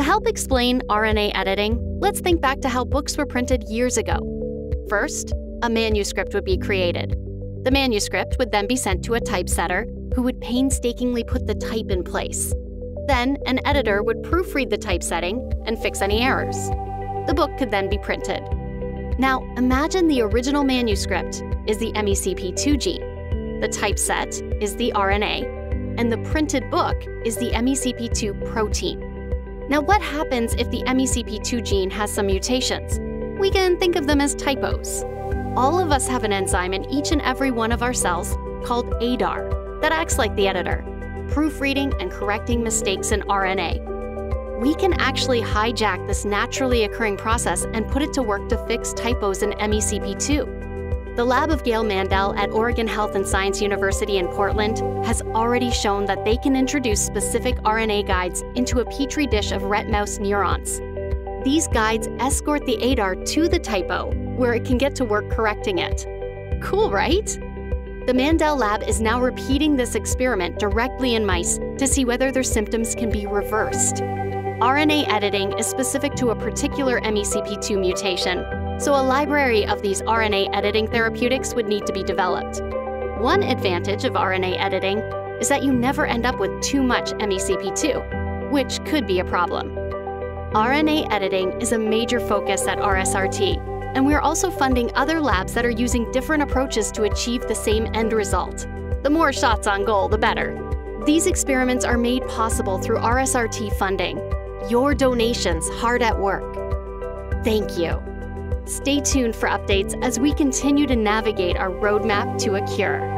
help explain RNA editing, let's think back to how books were printed years ago. First, a manuscript would be created. The manuscript would then be sent to a typesetter who would painstakingly put the type in place. Then, an editor would proofread the typesetting and fix any errors. The book could then be printed. Now, imagine the original manuscript is the MECP2 gene, the typeset is the RNA, and the printed book is the MECP2 protein. Now, what happens if the MECP2 gene has some mutations? We can think of them as typos. All of us have an enzyme in each and every one of our cells called ADAR that acts like the editor, proofreading and correcting mistakes in RNA. We can actually hijack this naturally occurring process and put it to work to fix typos in MECP2. The lab of Gail Mandel at Oregon Health and Science University in Portland has already shown that they can introduce specific RNA guides into a petri dish of Rett mouse neurons. These guides escort the ADAR to the typo, where it can get to work correcting it. Cool, right? The Mandel lab is now repeating this experiment directly in mice to see whether their symptoms can be reversed. RNA editing is specific to a particular MECP2 mutation, so a library of these RNA editing therapeutics would need to be developed. One advantage of RNA editing is that you never end up with too much MECP2, which could be a problem. RNA editing is a major focus at RSRT, and we're also funding other labs that are using different approaches to achieve the same end result. The more shots on goal, the better. These experiments are made possible through RSRT funding. Your donations hard at work. Thank you. Stay tuned for updates as we continue to navigate our roadmap to a cure.